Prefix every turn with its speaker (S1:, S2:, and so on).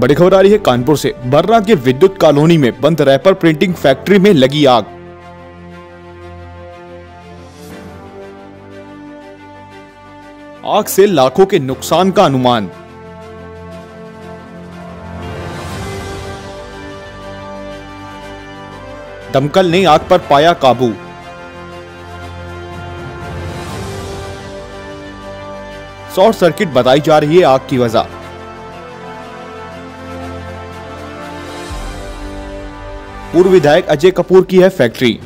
S1: बड़ी खबर आ रही है कानपुर से। बर्रा के विद्युत कॉलोनी में बंद रैपर प्रिंटिंग फैक्ट्री में लगी आग। आग से लाखों के नुकसान का अनुमान। दमकल ने आग पर पाया काबू। शॉर्ट सर्किट बताई जा रही है आग की वजह। पूर्व विधायक अजय कपूर की है फैक्ट्री।